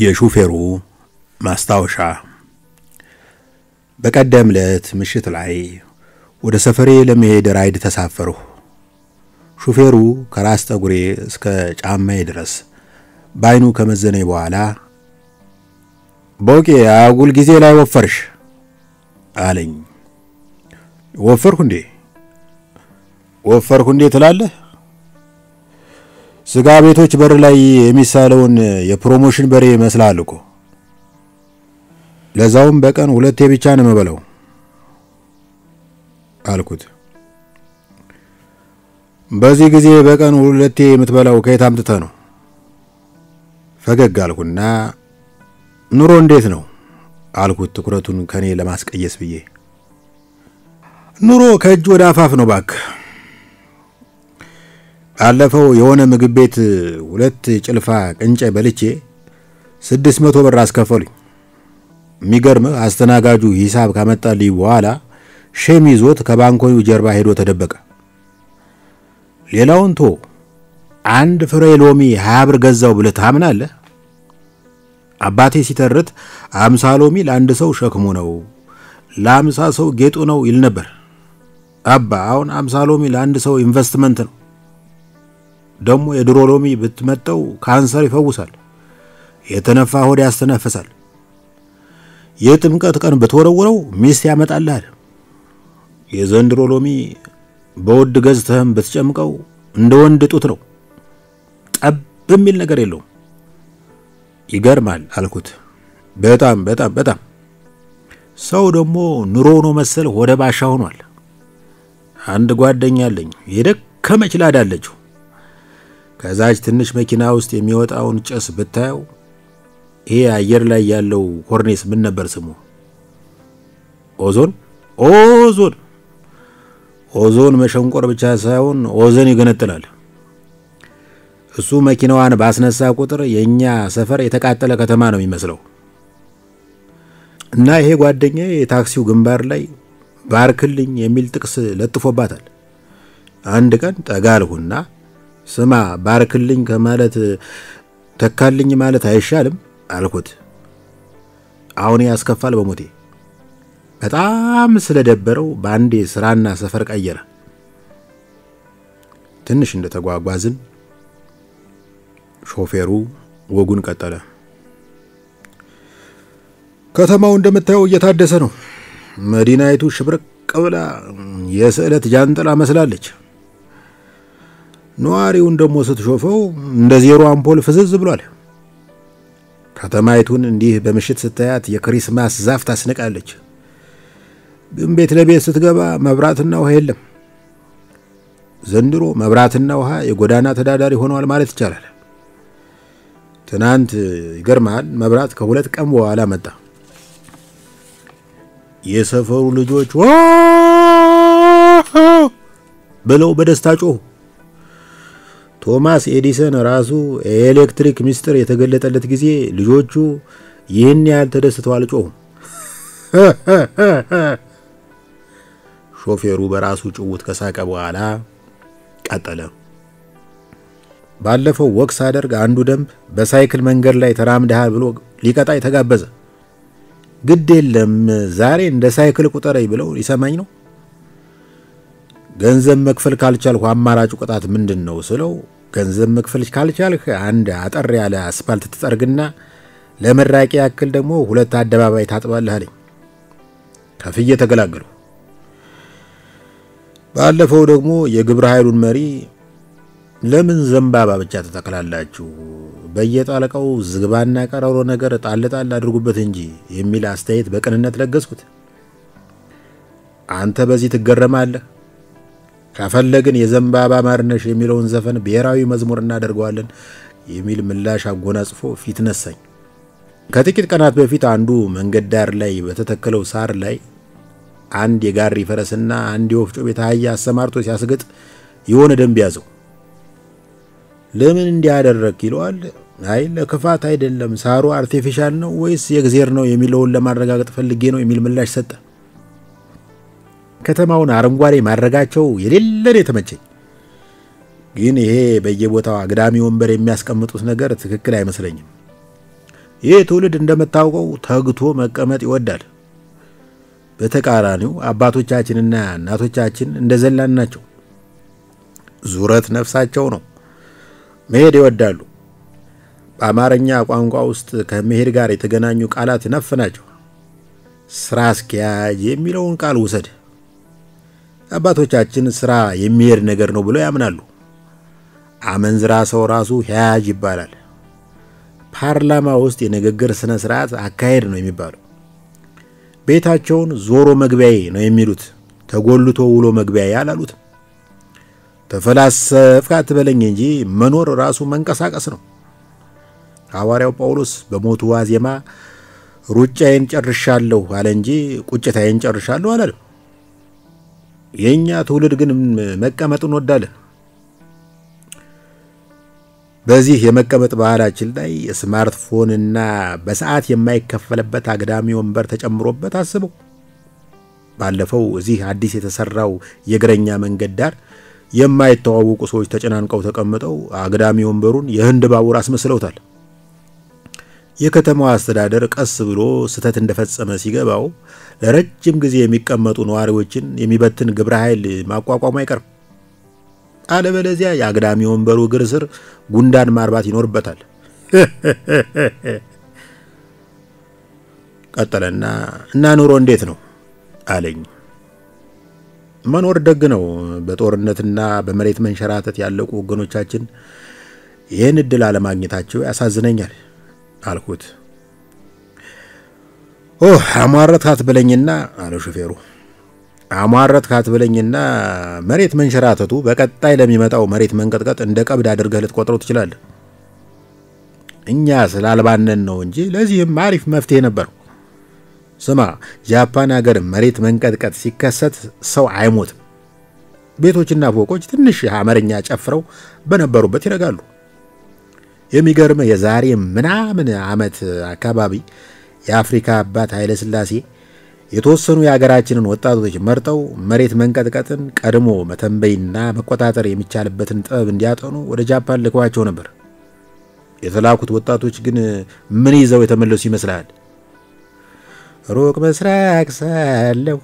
የሹፌሩ ማስታወሻ። በቀደም ዕለት ምሽት ላይ ወደ ሰፈሬ ለመሄድ ራይድ ተሳፈርሁ። ሹፌሩ ከራስ ጠጉሬ እስከ ጫማዬ ድረስ በዓይኑ ከመዘነኝ በኋላ በውቄ አጉል ጊዜ ላይ ወፈርሽ አለኝ። ወፈርኩ እንዴ? ወፈርኩ እንዴ ትላለህ? ስጋ ቤቶች በር ላይ የሚሳለውን የፕሮሞሽን በሬ ይመስላል እኮ። ለዛውም በቀን ሁለቴ ብቻ ነው የምበለው አልኩት። በዚህ ጊዜ በቀን ሁለቴ የምትበላው ከየት አምጥተህ ነው? ፈገግ አልኩና ኑሮ እንዴት ነው አልኩት፣ ትኩረቱን ከኔ ለማስቀየስ ብዬ። ኑሮ ከእጅ ወደ አፋፍ ነው እባክህ። ባለፈው የሆነ ምግብ ቤት ሁለት ጭልፋ ቅንጨ በልቼ ስድስት መቶ ብር አስከፈሉኝ። የሚገርምህ አስተናጋጁ ሂሳብ ካመጣልኝ በኋላ shame ይዞት ከባንኮኒው ጀርባ ሄዶ ተደበቀ። ሌላውን ተው አንድ ፍሬ ሎሚ ሀያ ብር ገዛው ብለህ ታምናለህ? አባቴ ሲተርት አምሳ ሎሚ ለአንድ ሰው ሸክሙ ነው፣ ለአምሳ ሰው ጌጡ ነው ይል ነበር። አባ አሁን አምሳ ሎሚ ለአንድ ሰው ኢንቨስትመንት ነው። ደግሞ የድሮ ሎሚ ብትመጠው ካንሰር ይፈውሳል፣ የተነፋ ሆድ ያስተነፍሳል። የጥምቀት ቀን ብትወረውረው ሚስት ያመጣልሃል። የዘንድሮ ሎሚ በውድ ገዝተህም ብትጨምቀው እንደ ወንድ ጡት ነው፣ ጠብ የሚል ነገር የለውም። ይገርማል አልኩት። በጣም በጣም በጣም ሰው ደግሞ ኑሮ ነው መሰል ወደ ባሻ ሆኗል። አንድ ጓደኛ አለኝ የደከመች ላዳ ከዛች ትንሽ መኪና ውስጥ የሚወጣውን ጭስ ብታየው ይሄ አየር ላይ ያለው ኮርኔስ ምን ነበር ስሙ? ኦዞን ኦዞን ኦዞን መሸንቆር ብቻ ሳይሆን ኦዞን ይገነጥላል። እሱ መኪናዋን ባስነሳ ቁጥር የእኛ ሰፈር የተቃጠለ ከተማ ነው የሚመስለው። እና ይሄ ጓደኛዬ የታክሲው ግንባር ላይ ባርክልኝ የሚል ጥቅስ ለጥፎባታል። አንድ ቀን ጠጋ አልሁና ስማ ባርክልኝ ከማለት ተካልኝ ማለት አይሻልም አልኩት። አሁን ያስከፋል በሞቴ። በጣም ስለደበረው በአንዴ ስራና ሰፈር ቀየረ። ትንሽ እንደተጓጓዝን ሾፌሩ ወጉን ቀጠለ። ከተማው እንደምታየው እየታደሰ ነው። መዲናይቱ ሽብርቅ ብላ የስዕለት ጃንጥላ መስላለች። ነዋሪውን ደግሞ ስትሾፈው እንደ ዜሮ አምፖል ፍዝዝ ብሏል። ከተማይቱን እንዲህ በምሽት ስታያት የክሪስማስ ዛፍ ታስንቃለች። ግን ቤት ለቤት ስትገባ መብራትና ውሃ የለም። ዘንድሮ መብራትና ውሃ የጎዳና ተዳዳሪ ሆነዋል ማለት ይቻላል። ትናንት ይገርማል፣ መብራት ከሁለት ቀን በኋላ መጣ። የሰፈሩ ልጆች ብለው በደስታ ጮሁ። ቶማስ ኤዲሰን ራሱ የኤሌክትሪክ ምስጢር የተገለጠለት ጊዜ ልጆቹ ይህን ያህል ተደስተው አልጮሁም። ሾፌሩ በራሱ ጭውት ከሳቀ በኋላ ቀጠለ። ባለፈው ወቅስ አደርግ አንዱ ደንብ በሳይክል መንገድ ላይ ተራምደሃል ብሎ ሊቀጣይ ተጋበዘ። ግድ የለም ዛሬ እንደ ሳይክል ቁጠረኝ ብለው ሊሰማኝ ነው። ገንዘብ መክፈል ካልቻልሁ አማራጩ ቅጣት ምንድን ነው ስለው ገንዘብ መክፈል ካልቻልህ አንድ አጠር ያለ አስፋልት ትጠርግና ለመራቂ ያክል ደግሞ ሁለት አደባባይ ታጥባለህ አለኝ። ከፍዬ ተገላገሉ። ባለፈው ደግሞ የግብረ ኃይሉን መሪ ለምን ዘንባባ ብቻ ትተክላላችሁ? በየጣለቃው ዝግባና ቀረሮ ነገር ጣል ጣል አድርጉበት እንጂ የሚል አስተያየት በቅንነት ለገስኩት። አንተ በዚህ ትገረማለህ። ከፈለግን የዘንባባ ማርነሽ የሚለውን ዘፈን ብሔራዊ መዝሙር እናደርገዋለን የሚል ምላሽ አጎናጽፎ ፊት ነሳኝ። ከጥቂት ቀናት በፊት አንዱ መንገድ ዳር ላይ በተተከለው ሳር ላይ አንድ የጋሪ ፈረስና አንድ የወፍጮ ቤት አህያ አሰማርቶ ሲያስገጥ የሆነ ደንብ ያዘው። ለምን እንዲህ አደረግክ ይለዋል። አይ ለክፋት አይደለም፣ ሳሩ artificial ነው ወይስ የእግዜር ነው የሚለውን ለማረጋገጥ ፈልጌ ነው የሚል ምላሽ ሰጠ። ከተማውን አረንጓዴ ማድረጋቸው የሌለን የተመቸኝ፣ ግን ይሄ በየቦታው አግዳሚ ወንበር የሚያስቀምጡት ነገር ትክክል አይመስለኝም። ይህ ትውልድ እንደምታውቀው ተግቶ መቀመጥ ይወዳል። በተቃራኒው አባቶቻችንና እናቶቻችን እንደ ዘላን ናቸው። ዙረት ነፍሳቸው ነው። መሄድ ይወዳሉ። በአማርኛ ቋንቋ ውስጥ ከመሄድ ጋር የተገናኙ ቃላት ነፍ ናቸው። ስራ አስኪያጅ የሚለውን ቃል ውሰድ። አባቶቻችን ስራ የሚሄድ ነገር ነው ብለው ያምናሉ። አመንዝራ ሰው ራሱ ያያጅ ይባላል። ፓርላማ ውስጥ የንግግር ስነ ስርዓት አካሄድ ነው የሚባለው። ቤታቸውን ዞሮ መግቢያዬ ነው የሚሉት። ተጎልቶ ውሎ መግቢያዬ አላሉትም። ተፈላሰፍክ አትበለኝ እንጂ መኖር ራሱ መንቀሳቀስ ነው። ሐዋርያው ጳውሎስ በሞቱ ዋዜማ ሩጫዬን ጨርሻለሁ አለ እንጂ ቁጭታዬን ጨርሻለሁ አላለም። የእኛ ትውልድ ግን መቀመጥ እንወዳለን። በዚህ የመቀመጥ ባህላችን ላይ ስማርትፎንና በሰዓት የማይከፈልበት አግዳሚ ወንበር ተጨምሮበት አስበው። ባለፈው እዚህ አዲስ የተሰራው የእግረኛ መንገድ ዳር የማይተዋወቁ ሰዎች ተጨናንቀው ተቀምጠው አግዳሚ ወንበሩን የህንድ ባቡር አስመስለውታል። የከተማዋ አስተዳደር ቀስ ብሎ ስህተት እንደፈጸመ ሲገባው ለረጅም ጊዜ የሚቀመጡ ነዋሪዎችን የሚበትን ግብረ ኃይል ማቋቋሙ አይቀርም። አለበለዚያ የአግዳሚ ወንበሩ እግር ስር ጉንዳን ማርባት ይኖርበታል። ቀጠለና እና ኑሮ እንዴት ነው አለኝ። መኖር ደግ ነው። በጦርነትና በመሬት መንሸራተት ያለቁ ወገኖቻችን ይህን እድል አለማግኘታቸው ያሳዝነኛል አልኩት። ኦ አሟረት ካትበለኝና አለው ሹፌሩ። አሟረት ካትበለኝና መሬት መንሸራተቱ በቀጣይ ለሚመጣው መሬት መንቀጥቀጥ እንደ ቀብድ አድርገህ ልትቆጥረው ትችላለህ። እኛ ስላልባነን ነው እንጂ ለዚህም አሪፍ መፍትሄ ነበረው። ስማ፣ ጃፓን ሀገር መሬት መንቀጥቀጥ ሲከሰት ሰው አይሞትም። ቤቶችና ፎቆች ትንሽ አመረኛ ጨፍረው በነበሩበት ይረጋሉ። የሚገርም የዛሬ ምናምን ዓመት አካባቢ የአፍሪካ አባት ኃይለ ሥላሴ የተወሰኑ የሀገራችንን ወጣቶች መርጠው መሬት መንቀጥቀጥን ቀድሞ መተንበይና መቆጣጠር የሚቻልበትን ጥበብ እንዲያጠኑ ወደ ጃፓን ልከዋቸው ነበር። የተላኩት ወጣቶች ግን ምን ይዘው የተመለሱ ይመስልሃል? ሩቅ ምስራቅ ሳለሁ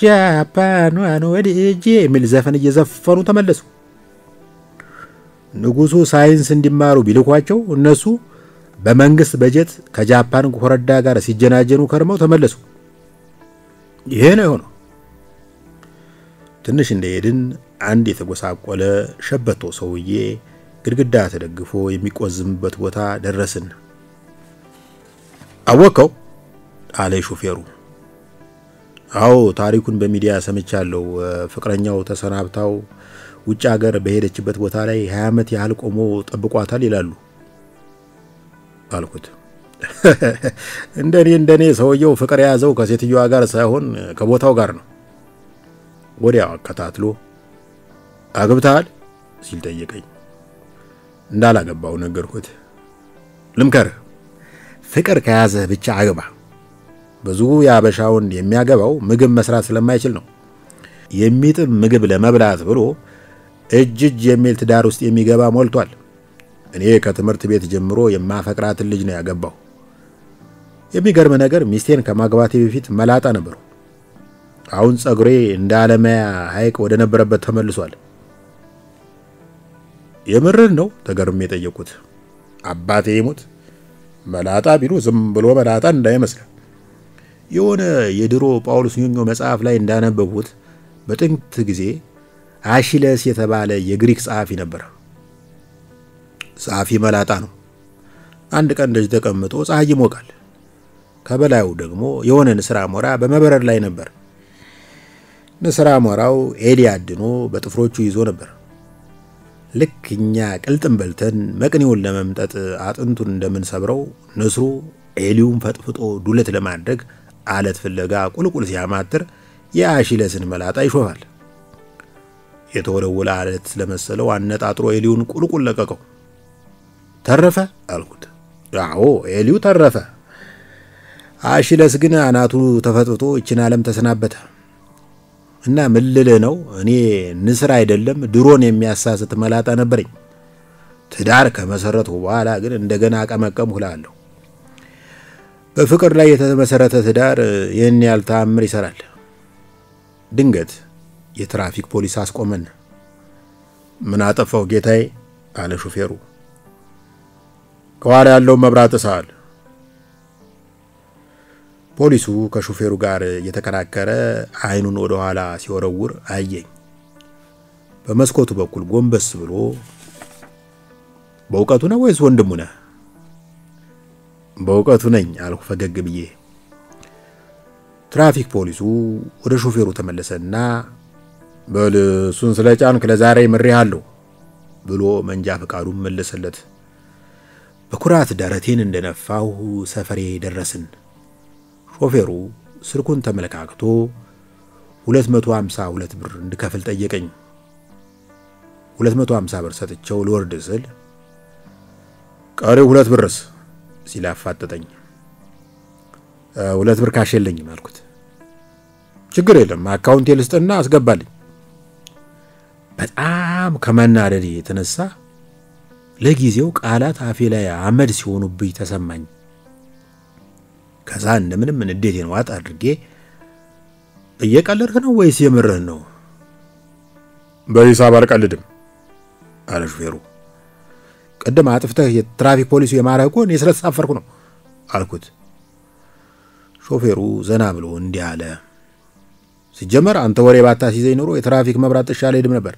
ጃፓኗን ወድጄ የሚል ዘፈን እየዘፈኑ ተመለሱ። ንጉሡ ሳይንስ እንዲማሩ ቢልኳቸው እነሱ በመንግስት በጀት ከጃፓን ኮረዳ ጋር ሲጀናጀኑ ከርመው ተመለሱ። ይሄ ነው የሆነው። ትንሽ እንደሄድን አንድ የተጎሳቆለ ሸበቶ ሰውዬ ግድግዳ ተደግፎ የሚቆዝምበት ቦታ ደረስን። አወቀው አለ ሹፌሩ። አዎ ታሪኩን በሚዲያ ሰምቻለሁ። ፍቅረኛው ተሰናብታው ውጭ ሀገር በሄደችበት ቦታ ላይ ሀያ ዓመት ያህል ቆሞ ጠብቋታል ይላሉ አልኩት። እንደኔ እንደኔ ሰውየው ፍቅር የያዘው ከሴትዮዋ ጋር ሳይሆን ከቦታው ጋር ነው። ወዲያው አከታትሎ አግብተሃል ሲል ጠየቀኝ። እንዳላገባው ነገርኩት። ልምከርህ፣ ፍቅር ከያዘህ ብቻ አግባ። ብዙ የአበሻ የሚያገባው ምግብ መስራት ስለማይችል ነው። የሚጥም ምግብ ለመብላት ብሎ እጅ እጅ የሚል ትዳር ውስጥ የሚገባ ሞልቷል። እኔ ከትምህርት ቤት ጀምሮ የማፈቅራትን ልጅ ነው ያገባው። የሚገርም ነገር ሚስቴን ከማግባቴ በፊት መላጣ ነበሩ። አሁን ጸጉሬ እንደ አለማያ ሐይቅ ወደ ነበረበት ተመልሷል። የምርን ነው ተገርሜ የጠየቁት። አባቴ ይሙት መላጣ ቢሉ ዝም ብሎ መላጣ እንዳይመስል የሆነ የድሮ ጳውሎስ ኞኞ መጽሐፍ ላይ እንዳነበቡት በጥንት ጊዜ አሺለስ የተባለ የግሪክ ጸሐፊ ነበር። ጸሐፊ መላጣ ነው። አንድ ቀን እንደዚህ ተቀምጦ ፀሐይ ይሞቃል። ከበላዩ ደግሞ የሆነ ንስር አሞራ በመበረር ላይ ነበር። ንስር አሞራው ኤሊ አድኖ በጥፍሮቹ ይዞ ነበር። ልክ እኛ ቅልጥም በልተን መቅኔውን ለመምጠጥ አጥንቱን እንደምንሰብረው ንስሩ ኤሊውን ፈጥፍጦ ዱለት ለማድረግ አለት ፍለጋ ቁልቁል ሲያማትር የአሺለስን መላጣ ይሾፋል። የተወለወለ አለት ለመሰለው አነጣጥሮ ኤሊውን ቁልቁል ለቀቀው። ተረፈ አልኩት። አዎ ኤሊው ተረፈ። አሺለስ ግን አናቱ ተፈጥፍጦ ይችን ዓለም ተሰናበተ። እና ምን ነው እኔ ንስር አይደለም ድሮን የሚያሳስት መላጣ ነበረኝ። ትዳር ከመሰረቱ በኋላ ግን እንደገና አቀመቀምሁ እልሃለሁ። በፍቅር ላይ የተመሰረተ ትዳር ይህን ያህል ተአምር ይሰራል። ድንገት የትራፊክ ፖሊስ አስቆመን። ምን አጠፋው ጌታዬ? አለ ሹፌሩ። ከኋላ ያለውን መብራት ጥሰሃል። ፖሊሱ ከሹፌሩ ጋር እየተከራከረ አይኑን ወደ ኋላ ሲወረውር አየኝ። በመስኮቱ በኩል ጎንበስ ብሎ በእውቀቱ ነው ወይስ ወንድሙ ነህ? በእውቀቱ ነኝ አልኩ ፈገግ ብዬ። ትራፊክ ፖሊሱ ወደ ሾፌሩ ተመለሰና በል እሱን ስለ ጫንክ ለዛሬ ምሬሃለሁ ብሎ መንጃ ፈቃዱን መለሰለት። በኩራት ደረቴን እንደነፋሁ ሰፈሬ ደረስን። ሾፌሩ ስልኩን ተመለካክቶ 252 ብር እንድከፍል ጠየቀኝ። 250 ብር ሰጥቼው ልወርድ ስል ቀሪው ሁለት ብርስ ሲል አፋጠጠኝ። ሁለት ብር cash የለኝም አልኩት። ችግር የለም አካውንቴ ልስጥና አስገባልኝ። በጣም ከመናደድ የተነሳ ለጊዜው ቃላት አፌ ላይ አመድ ሲሆኑብኝ ተሰማኝ። ከዛ እንደምንም ንዴቴን ዋጥ አድርጌ እየቀለድህ ነው ወይስ የምርህን ነው? በሂሳብ አልቀልድም አለ ሹፌሩ። ቅድም አጥፍተህ የትራፊክ ፖሊሱ የማረህ እኮ እኔ ስለተሳፈርኩ ነው አልኩት። ሾፌሩ ዘና ብሎ እንዲህ አለ። ሲጀመር አንተ ወሬ ባታስይዘኝ ኖሮ የትራፊክ መብራት ጥሻ አልሄድም ነበር።